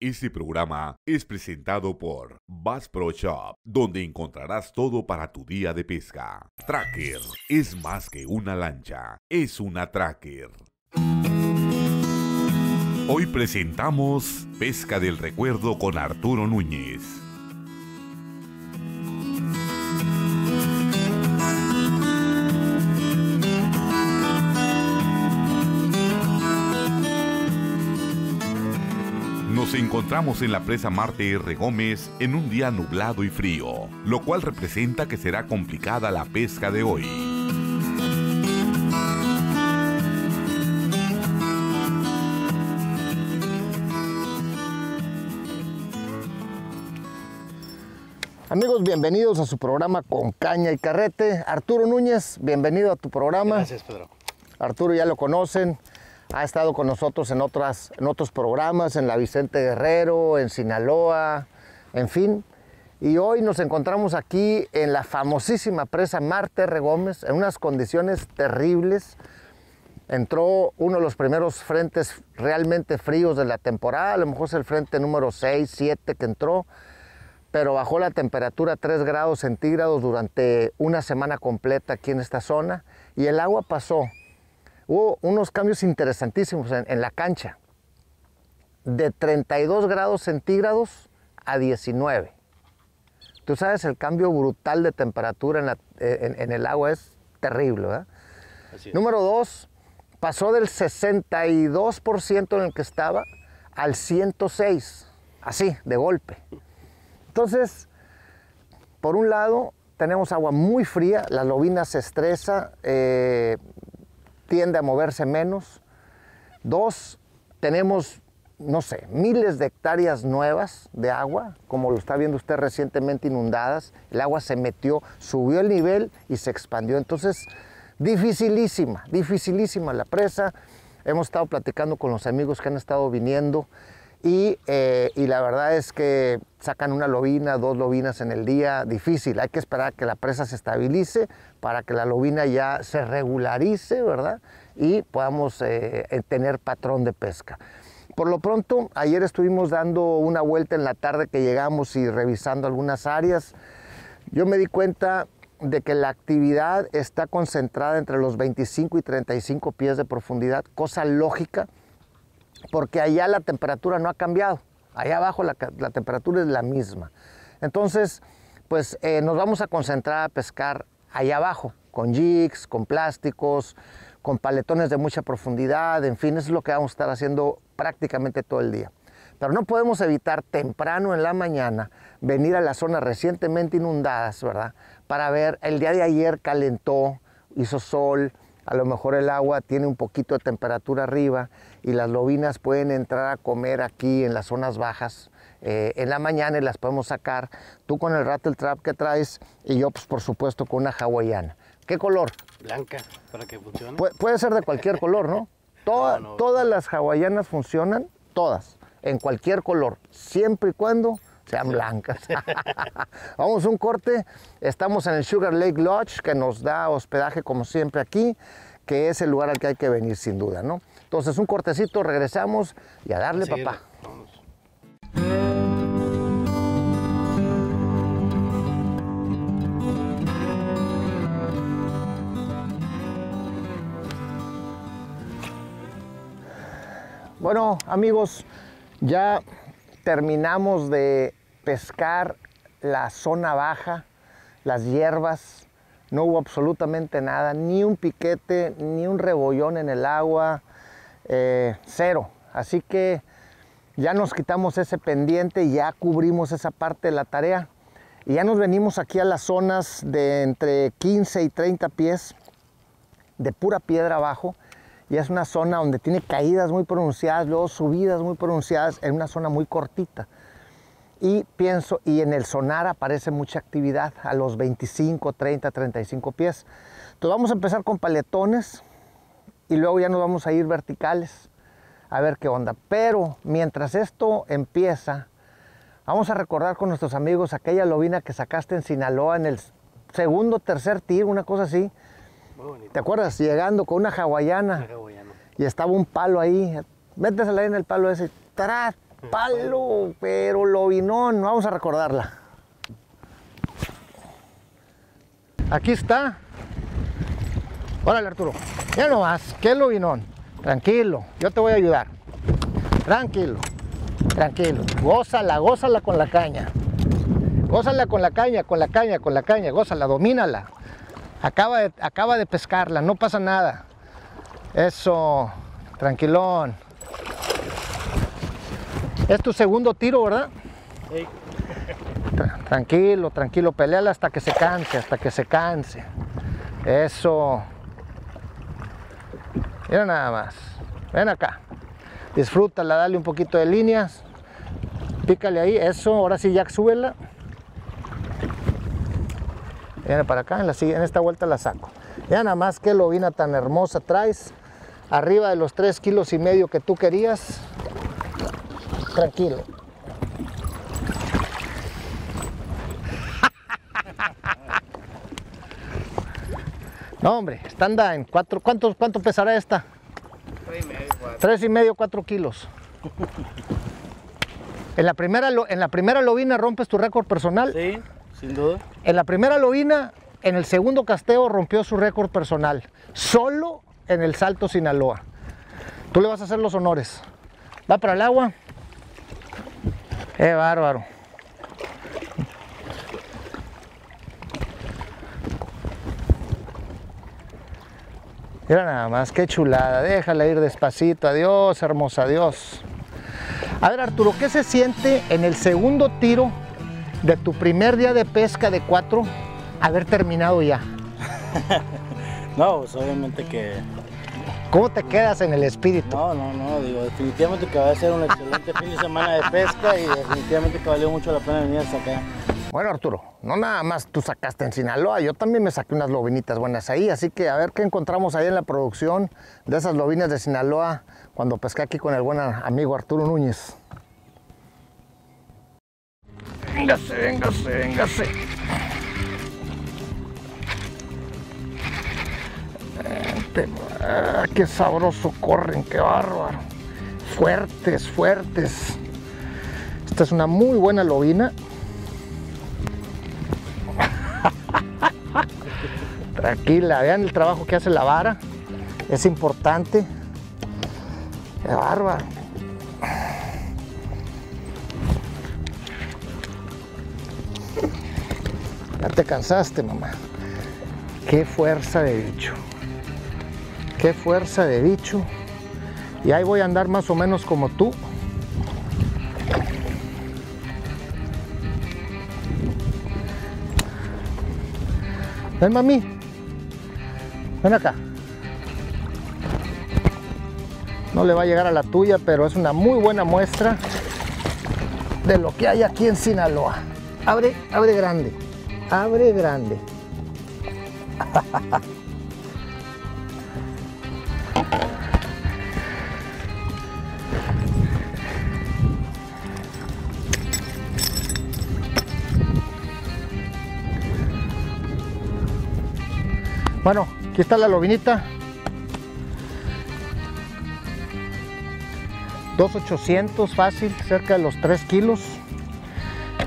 Este programa es presentado por Bass Pro Shop, donde encontrarás todo para tu día de pesca. Tracker es más que una lancha, es una tracker. Hoy presentamos Pesca del Recuerdo con Arturo Núñez. Nos encontramos en la presa Marte R. Gómez en un día nublado y frío, lo cual representa que será complicada la pesca de hoy. Amigos, bienvenidos a su programa Con Caña y Carrete. Arturo Núñez, bienvenido a tu programa. Gracias, Pedro. Arturo ya lo conocen, ha estado con nosotros en, otras, en otros programas, en la Vicente Guerrero, en Sinaloa, en fin. Y hoy nos encontramos aquí en la famosísima presa Marte R. Gómez, en unas condiciones terribles. Entró uno de los primeros frentes realmente fríos de la temporada, a lo mejor es el frente número 6, 7 que entró, pero bajó la temperatura a 3 grados centígrados durante una semana completa aquí en esta zona y el agua pasó hubo unos cambios interesantísimos en, en, la cancha. De 32 grados centígrados a 19. Tú sabes, el cambio brutal de temperatura en, la, en, en el agua es terrible, ¿verdad? Así es. Número dos, pasó del 62% en el que estaba al 106, así, de golpe. Entonces, por un lado, tenemos agua muy fría, la lobina se estresa, eh, tiende a moverse menos. Dos, tenemos, no sé, miles de hectáreas nuevas de agua, como lo está viendo usted recientemente inundadas. El agua se metió, subió el nivel y se expandió. Entonces, dificilísima, dificilísima la presa. Hemos estado platicando con los amigos que han estado viniendo y, eh, y, la verdad es que sacan una lobina, dos lobinas en el día, difícil. Hay que esperar a que la presa se estabilice para que la lobina ya se regularice, ¿verdad? Y podamos eh, tener patrón de pesca. Por lo pronto, ayer estuvimos dando una vuelta en la tarde que llegamos y revisando algunas áreas. Yo me di cuenta de que la actividad está concentrada entre los 25 y 35 pies de profundidad, cosa lógica porque allá la temperatura no ha cambiado. Allá abajo la, temperatura es la misma. Entonces, pues eh, nos vamos a concentrar a pescar allá abajo, con jigs, con plásticos, con paletones de mucha profundidad, en fin, eso es lo que vamos a estar haciendo prácticamente todo el día. Pero no podemos evitar temprano en la mañana venir a las zonas recientemente inundadas, ¿verdad? Para ver, el día de ayer calentó, hizo sol, a lo mejor el agua tiene un poquito de temperatura arriba y las lobinas pueden entrar a comer aquí en las zonas bajas eh, en la mañana y las podemos sacar. Tú con el rattle trap que traes y yo pues por supuesto con una hawaiana. ¿Qué color? Blanca, para que funcione. Pu puede ser de cualquier color, ¿no? Toda, No, no, todas no. las hawaianas funcionan, todas, en cualquier color, siempre y cuando sean blancas. Vamos a un corte. Estamos en el Sugar Lake Lodge, que nos da hospedaje como siempre aquí, que es el lugar al que hay que venir sin duda, ¿no? Entonces, un cortecito, regresamos y a darle, Sí, papá. Bueno, amigos, ya terminamos de pescar la zona baja, las hierbas. No hubo absolutamente nada, ni un piquete, ni un rebollón en el agua, eh, cero. Así que ya nos quitamos ese pendiente, ya cubrimos esa parte de la tarea y ya nos venimos aquí a las zonas de entre 15 y 30 pies de pura piedra abajo y es una zona donde tiene caídas muy pronunciadas, luego subidas muy pronunciadas en una zona muy cortita. Y pienso, y en el sonar aparece mucha actividad a los 25, 30, 35 pies. Entonces vamos a empezar con paletones y luego ya nos vamos a ir verticales a ver qué onda. Pero mientras esto empieza, vamos a recordar con nuestros amigos aquella lobina que sacaste en Sinaloa en el segundo, tercer tiro, una cosa así. Muy bonito. ¿Te acuerdas? Llegando con una hawaiana y estaba un palo ahí. Métesela ahí en el palo ese. ¡Tará! Palo, pero lobinón, vamos a recordarla. Aquí está. Órale, Arturo. Ya nomás, ¿qué lobinón? Tranquilo, yo te voy a ayudar. Tranquilo, tranquilo. Gózala, gózala con la caña. Gózala con la caña, con la caña, con la caña, gózala, domínala. Acaba acaba de pescarla, no pasa nada. Eso, tranquilón. Es tu segundo tiro, ¿verdad? Sí. Tra- Tranquilo, tranquilo, peleala hasta que se canse, hasta que se canse. Eso. Mira nada más. Ven acá. Disfrútala, dale un poquito de líneas. Pícale ahí, eso. Ahora sí, Jack, súbela. Viene para acá, en, la, en esta vuelta la saco. Ya nada más qué lobina tan hermosa traes. Arriba de los 3 kilos y medio que tú querías. Tranquilo. No, hombre, esta anda en cuatro. ¿Cuánto, cuánto pesará esta? Tres y medio, cuatro kilos. En la primera, en la primera lobina rompes tu récord personal. Sí, sin duda. En la primera lobina, en el segundo casteo rompió su récord personal. Solo en el Salto Sinaloa. Tú le vas a hacer los honores. Va para el agua. Qué bárbaro. Mira nada más, qué chulada. Déjala ir despacito. Adiós, hermosa, adiós. A ver, Arturo, ¿qué se siente en el segundo tiro de tu primer día de pesca de cuatro haber terminado ya? No, pues obviamente que. ¿Cómo te quedas en el espíritu? No, no, no, digo, definitivamente que va a ser un excelente fin de semana de pesca y definitivamente que valió mucho la pena venir hasta acá. Bueno, Arturo, no nada más tú sacaste en Sinaloa, yo también me saqué unas lobinitas buenas ahí, así que a ver qué encontramos ahí en la producción de esas lobinas de Sinaloa cuando pesqué aquí con el buen amigo Arturo Núñez. Véngase, véngase, véngase. Vente, ah, qué sabroso corren, qué bárbaro. Fuertes, fuertes. Esta es una muy buena lobina. Tranquila, vean el trabajo que hace la vara. Es importante. Qué bárbaro. Ya te cansaste, mamá. Qué fuerza de bicho. Qué fuerza de bicho. Y ahí voy a andar más o menos como tú. Ven, mami. Ven acá. No le va a llegar a la tuya, pero es una muy buena muestra de lo que hay aquí en Sinaloa. Abre, abre grande. Abre grande. Bueno, aquí está la lobinita. 2,800 fácil, cerca de los 3 kilos.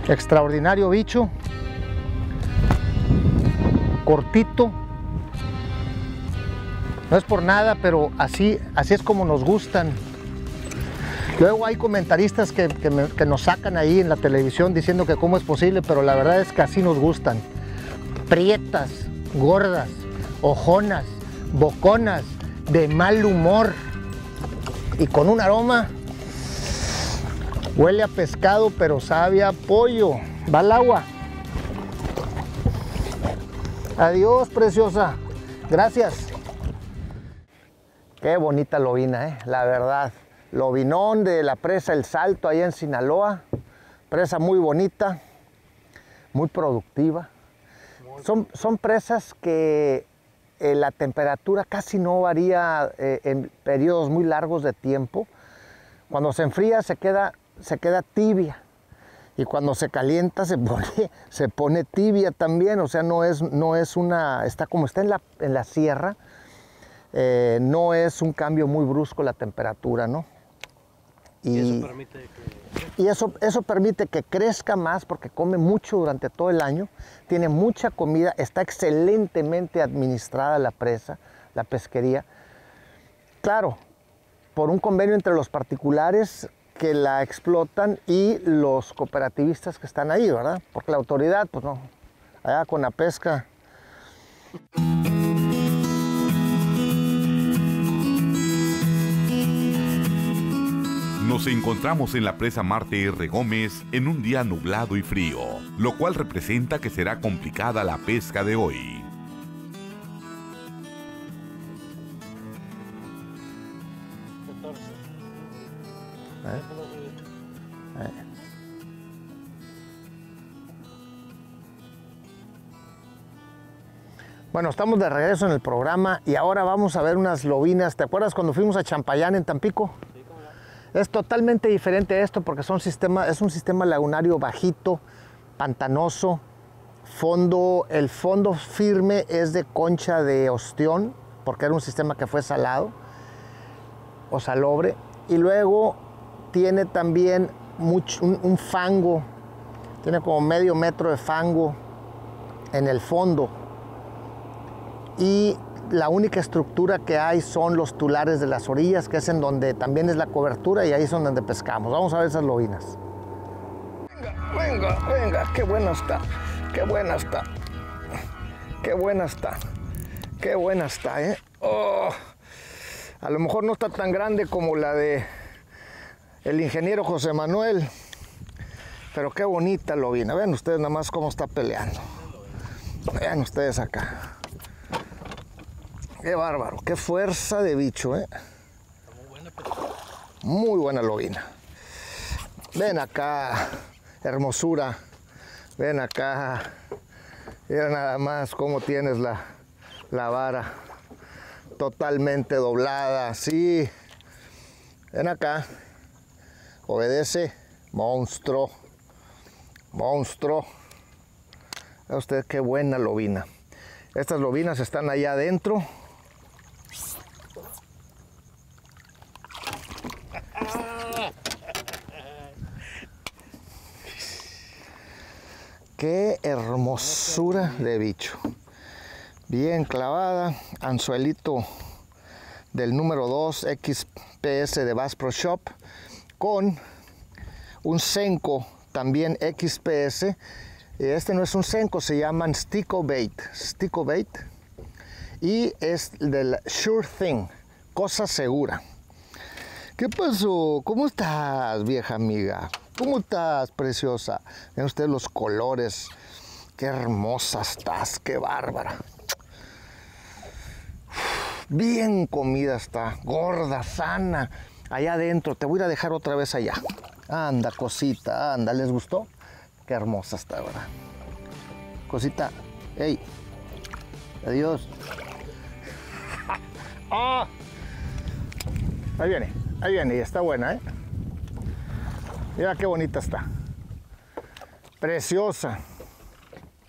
Extraordinario bicho. Cortito. No es por nada, pero así, así es como nos gustan. Luego hay comentaristas que, que nos sacan ahí en la televisión diciendo que cómo es posible, pero la verdad es que así nos gustan. Prietas, gordas, ojonas, boconas, de mal humor y con un aroma. Huele a pescado, pero sabe a pollo. Va al agua. Adiós, preciosa. Gracias. Qué bonita lobina, ¿eh? la verdad. Lobinón de la presa El Salto, allá en Sinaloa. Presa muy bonita, muy productiva. Son, son presas que eh, la temperatura casi no varía eh, en periodos muy largos de tiempo. Cuando se enfría se queda, se queda tibia y cuando se calienta se pone, se pone tibia también. O sea, no es, no es una, está como está en la, en la sierra, eh, no es un cambio muy brusco la temperatura, ¿no? Y, Eso permite que... y eso, eso permite que crezca más porque come mucho durante todo el año, tiene mucha comida, está excelentemente administrada la presa, la pesquería. Claro, por un convenio entre los particulares que la explotan y los cooperativistas que están ahí, ¿verdad? Porque la autoridad, pues no, allá con la pesca. Nos encontramos en la presa Marte R. Gómez en un día nublado y frío, lo cual representa que será complicada la pesca de hoy. Bueno, estamos de regreso en el programa y ahora vamos a ver unas lobinas. ¿Te acuerdas cuando fuimos a Champayán en Tampico? Es totalmente diferente esto porque sistema, es un sistema lagunario bajito, pantanoso, fondo, el fondo firme es de concha de ostión, porque era un sistema que fue salado o salobre, y luego tiene también un, un fango, tiene como medio metro de fango en el fondo, y la única estructura que hay son los tulares de las orillas, que es en donde también es la cobertura y ahí son donde pescamos. Vamos a ver esas lobinas. Venga, venga, venga, qué buena está, qué buena está, qué buena está, qué buena está, ¿eh? Oh, a lo mejor no está tan grande como la de el ingeniero José Manuel, pero qué bonita lobina. Vean ustedes nada más cómo está peleando. Vean ustedes acá. Qué bárbaro, qué fuerza de bicho, ¿eh? Muy buena lobina. Ven acá, hermosura. Ven acá. Mira nada más cómo tienes la, la vara. Totalmente doblada, sí. Ven acá. Obedece. Monstruo. Monstruo. Vea usted qué buena lobina. Estas lobinas están allá adentro. Qué hermosura de bicho. Bien clavada, anzuelito del número 2 XPS de Bass Pro Shop con un senco también XPS. Este no es un senco, se llaman Sticko Bait. Sticko Bait. Y es del Sure Thing, cosa segura. ¿Qué pasó? ¿Cómo estás, vieja amiga? ¿Cómo estás, preciosa? Vean ustedes los colores. Qué hermosa estás, qué bárbara. Bien comida está, gorda, sana. Allá adentro, te voy a dejar otra vez allá. Anda, cosita, anda, ¿les gustó? Qué hermosa está, ¿verdad? Cosita, hey, adiós. ¡Ah! Ahí viene, ahí viene, y está buena, ¿eh? Mira qué bonita está. Preciosa.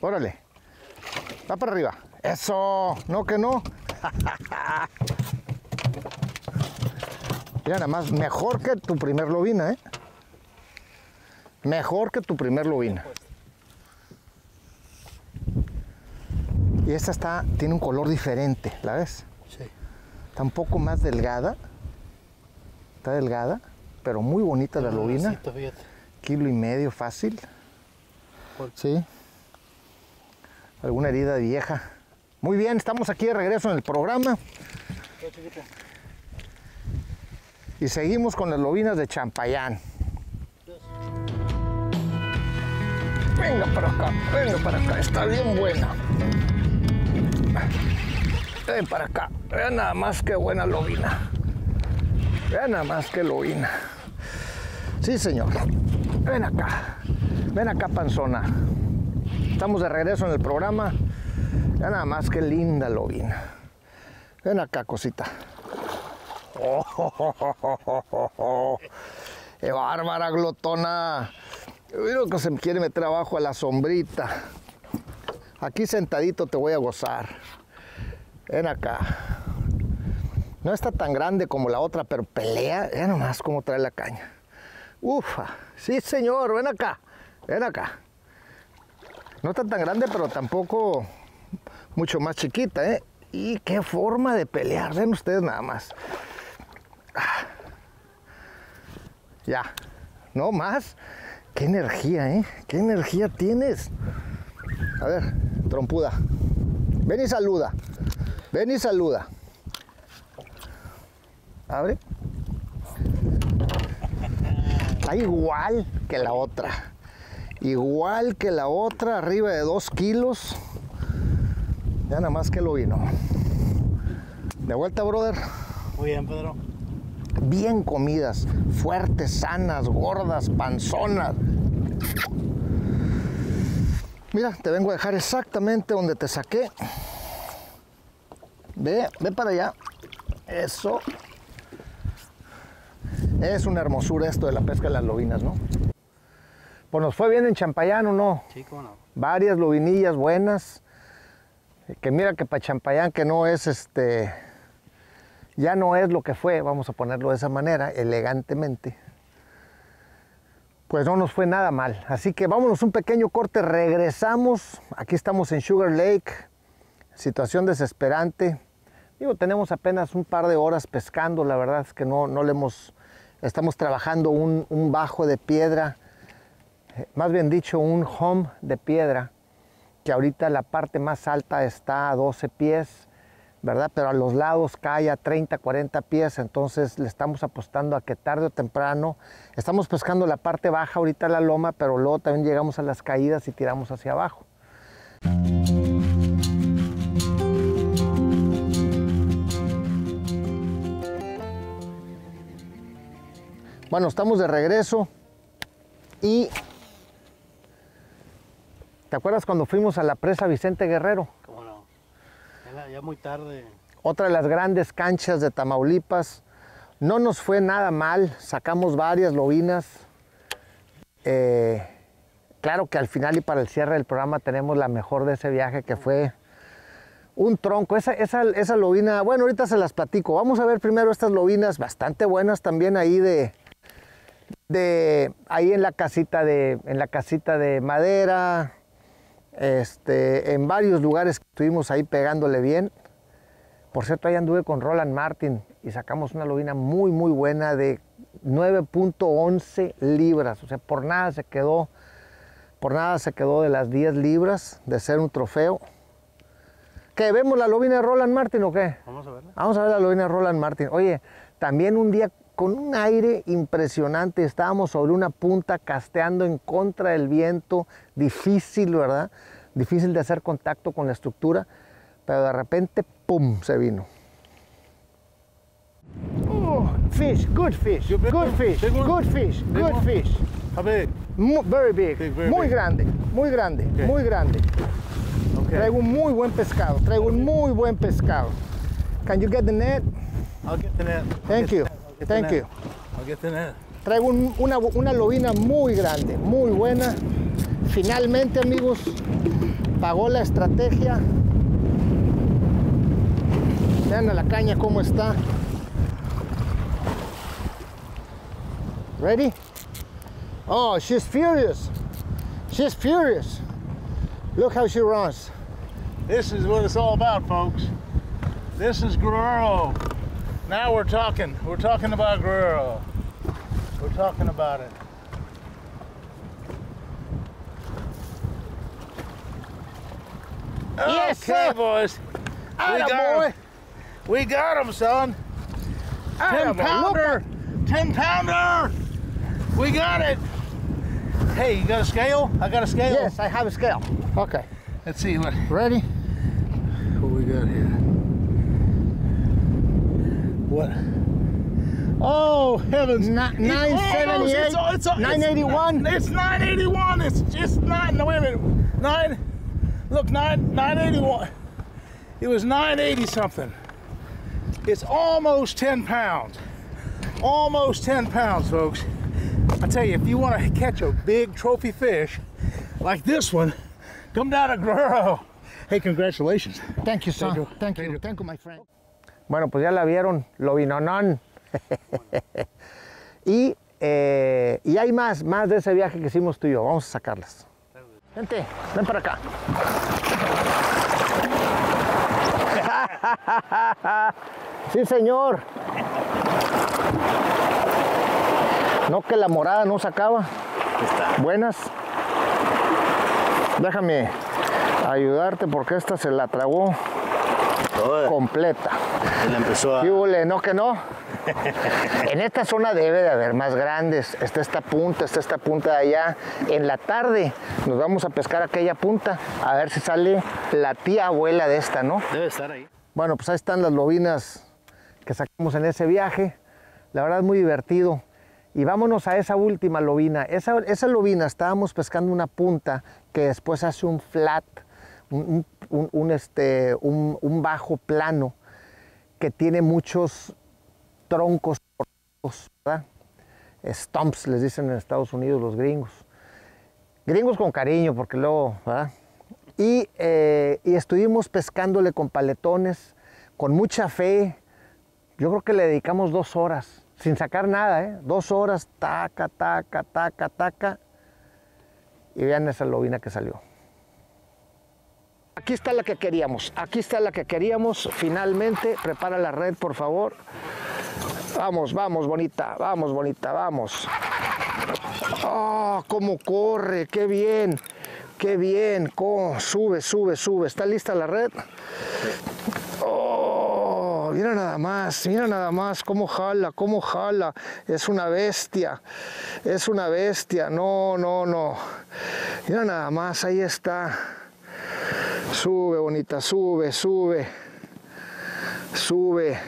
Órale. Va para arriba. Eso. No que no. Mira nada más, mejor que tu primer lobina, ¿eh? Mejor que tu primer lobina. Y esta está, tiene un color diferente, ¿la ves? Sí. Está un poco más delgada. Está delgada, pero muy bonita la lobina. Fíjate. Kilo y medio fácil. Sí. Alguna herida vieja. Muy bien, estamos aquí de regreso en el programa y seguimos con las lobinas de Champayán. Venga para acá, venga para acá, está bien buena. Ven para acá, vean nada más que buena lobina. Vean nada más que lobina. Sí, señor. Ven acá, ven acá, panzona. Estamos de regreso en el programa. Vean nada más que linda lobina. Ven acá, cosita. Oh, ¡Qué bárbara, glotona! Creo que se quiere meter abajo a la sombrita. Aquí sentadito te voy a gozar. Ven acá. No está tan grande como la otra, pero pelea. Ya nomás cómo trae la caña. Ufa, sí señor, ven acá, ven acá. No está tan grande, pero tampoco mucho más chiquita, ¿eh? Y qué forma de pelear, ven ustedes nada más. Ah. Ya, no más. Qué energía, ¿eh? Qué energía tienes. A ver, trompuda. Ven y saluda. Ven y saluda. Abre. Está igual que la otra. Igual que la otra, arriba de dos kilos. Ya nada más que lo vino. De vuelta, brother. Muy bien, Pedro. Bien comidas, fuertes, sanas, gordas, panzonas. Mira, te vengo a dejar exactamente donde te saqué. Ve, ve para allá. Eso. Es una hermosura esto de la pesca de las lobinas, ¿no? Pues nos fue bien en Champayán, ¿o no? Sí, cómo no. Varias lobinillas buenas. Que mira que para Champayán que no es este... Ya no es lo que fue, vamos a ponerlo de esa manera, elegantemente. Pues no nos fue nada mal. Así que vámonos un pequeño corte, regresamos. Aquí estamos en Sugar Lake. Situación desesperante. Digo, tenemos apenas un par de horas pescando, la verdad es que no, no le hemos... Estamos trabajando un, bajo de piedra, eh, más bien dicho, un home de piedra, que ahorita la parte más alta está a 12 pies, ¿verdad? Pero a los lados cae a 30, 40 pies, entonces le estamos apostando a que tarde o temprano, estamos pescando la parte baja ahorita la loma, pero luego también llegamos a las caídas y tiramos hacia abajo. Bueno, estamos de regreso y ¿te acuerdas cuando fuimos a la presa Vicente Guerrero? Cómo no. Ya, la- ya muy tarde. Otra de las grandes canchas de Tamaulipas. No nos fue nada mal, sacamos varias lobinas. Eh, claro que al final y para el cierre del programa tenemos la mejor de ese viaje que fue un tronco. Esa, esa, esa lobina, bueno, ahorita se las platico. Vamos a ver primero estas lobinas bastante buenas también ahí de, de ahí en la casita de, en la casita de madera. Este, en varios lugares que estuvimos ahí pegándole bien. Por cierto, ahí anduve con Roland Martin y sacamos una lobina muy, muy buena de 9.11 libras. O sea, por nada se quedó, por nada se quedó de las 10 libras de ser un trofeo. ¿Qué? ¿Vemos la lobina de Roland Martin o qué? Vamos a verla. Vamos a ver la lobina de Roland Martin. Oye, también un día con un aire impresionante, estábamos sobre una punta casteando en contra del viento, difícil, ¿verdad? Difícil de hacer contacto con la estructura, pero de repente, ¡pum!, se vino. Oh, fish, good fish, good fish, good fish, good fish. How big? Mu- very big, Big, very muy big. grande, muy grande, muy grande. Traigo un muy buen pescado, traigo un muy buen pescado. Can you get the net? I'll get the net. Thank you, you. I'll get the net. Traigo un- una, una lobina muy grande, muy buena. Finalmente, amigos, pagó la estrategia. Vean a la caña cómo está. Ready? Oh, she's furious. She's furious. Look how she runs. This is what it's all about, folks. This is Guerrero. Now we're talking. We're talking about Guerrero. We're talking about it. Yes, okay, sir. boys. Atta we got boy. 'em. We got him, son. Atta Ten pounder. Ten pounder. We got it. Hey, you got a scale? I got a scale. Yes, I have a scale. Okay, Let's see what, ready? what we got here. What? Oh heavens! Ni- It's 978, almost- it's- it's- it's- 981. It's, 981. It's just nine. No, wait a minute. Nine. Look, nine 981. It was 980 something. It's almost 10 pounds. Almost 10 pounds, folks. I tell you, if you want to catch a big trophy fish like this one, come down to Guerrero. Hey, congratulations. Thank you, son. Thank you. Thank you. Thank you, my friend. Bueno, pues ya la vieron, lo vinonón. y eh, y hay más, más de ese viaje que hicimos tú y yo. Vamos a sacarlas. Vente, ven para acá. Sí, señor. No que la morada no sacaba. Buenas. Déjame ayudarte porque esta se la tragó Toda. completa. Y le empezó. No que no. En esta zona debe de haber más grandes. Está esta punta, está esta punta de allá. En la tarde nos vamos a pescar aquella punta a ver si sale la tía abuela de esta, ¿no? Debe estar ahí. Bueno, pues ahí están las lobinas que sacamos en ese viaje. La verdad es muy divertido. Y vámonos a esa última lobina. Esa, esa lobina estábamos pescando una punta que después hace un flat, un, este, un bajo plano que tiene muchos troncos cortados, ¿verdad? Stumps les dicen en Estados Unidos los gringos. Gringos con cariño, porque luego, ¿verdad? Y, eh, y estuvimos pescándole con paletones, con mucha fe. Yo creo que le dedicamos dos horas, sin sacar nada, ¿eh? Dos horas, taca, taca, taca, taca. Y vean esa lobina que salió. Aquí está la que queríamos, aquí está la que queríamos finalmente. Prepara la red, por favor. Vamos, vamos, bonita, vamos, bonita, vamos. ¡Ah, cómo corre! ¡Qué bien! ¡Qué bien! co- Sube, sube, sube. ¿Está lista la red? ¡Oh! Mira nada más, mira nada más cómo jala, cómo jala. Es una bestia, es una bestia. No, no, no. Mira nada más, ahí está. Sube, bonita, sube, sube. Sube.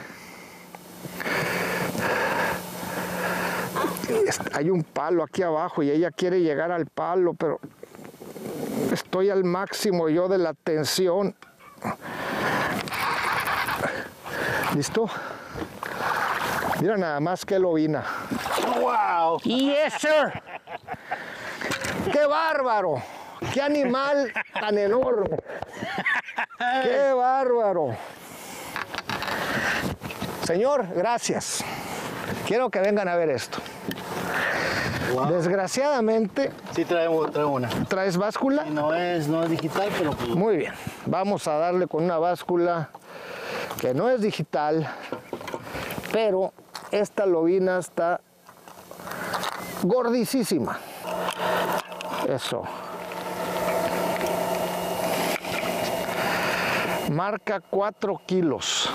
Hay un palo aquí abajo y ella quiere llegar al palo, pero estoy al máximo yo de la tensión. ¿Listo? Mira nada más que lobina. ¡Wow! Yes, sir. ¡Qué bárbaro! ¡Qué animal tan enorme! ¡Qué bárbaro! Señor, gracias. Quiero que vengan a ver esto. Desgraciadamente, Sí, traemos, trae una. ¿traes báscula? No es, no es digital, pero pues. Muy bien. Vamos a darle con una báscula que no es digital, pero esta lobina está gordicísima. Eso. Marca 4 kilos.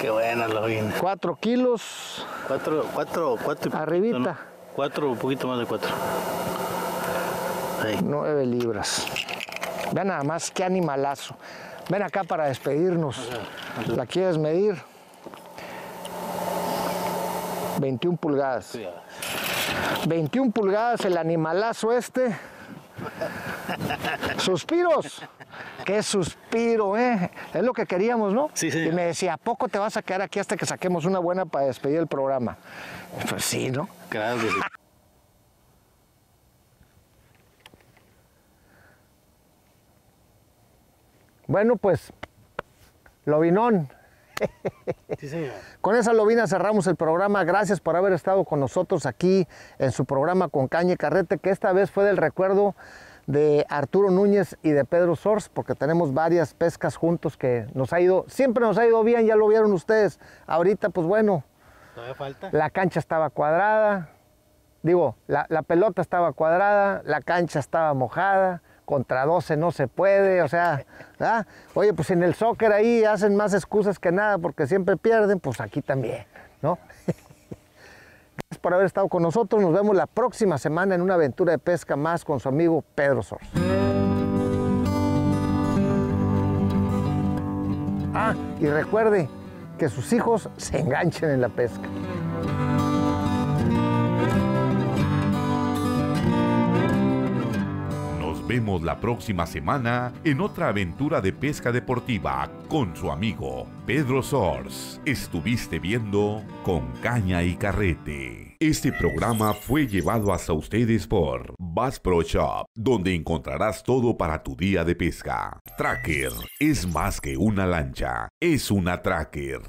Qué buena la vine. 4 kilos. Cuatro, cuatro, cuatro. y poquito, Arribita. ¿no? Cuatro, un poquito más de cuatro. Ahí. 9 libras. Vean nada más qué animalazo. Ven acá para despedirnos. ¿La quieres medir? 21 pulgadas. Cuidado. 21 pulgadas el animalazo este. Suspiros. Qué suspiro, ¿eh? Es lo que queríamos, ¿no? Sí, señor. Y me decía, ¿a poco te vas a quedar aquí hasta que saquemos una buena para despedir el programa? Pues sí, ¿no? Claro que sí. Bueno, pues, Lobinón. Sí, señor. Con esa lobina cerramos el programa. Gracias por haber estado con nosotros aquí en su programa con Caña y Carrete, que esta vez fue del recuerdo de Arturo Núñez y de Pedro Sors, porque tenemos varias pescas juntos que nos ha ido, siempre nos ha ido bien, ya lo vieron ustedes. Ahorita, pues bueno, ¿Todavía falta? la cancha estaba cuadrada, digo, la, la pelota estaba cuadrada, la cancha estaba mojada, contra 12 no se puede, o sea, ¿verdad? oye, pues en el soccer ahí hacen más excusas que nada porque siempre pierden, pues aquí también, ¿no? Gracias por haber estado con nosotros, nos vemos la próxima semana en una aventura de pesca más con su amigo Pedro Sors. Ah, y recuerde que sus hijos se enganchen en la pesca. Vemos la próxima semana en otra aventura de pesca deportiva con su amigo Pedro Sors. Estuviste viendo con caña y carrete. Este programa fue llevado hasta ustedes por Bass Pro Shop, donde encontrarás todo para tu día de pesca. Tracker es más que una lancha, es una tracker.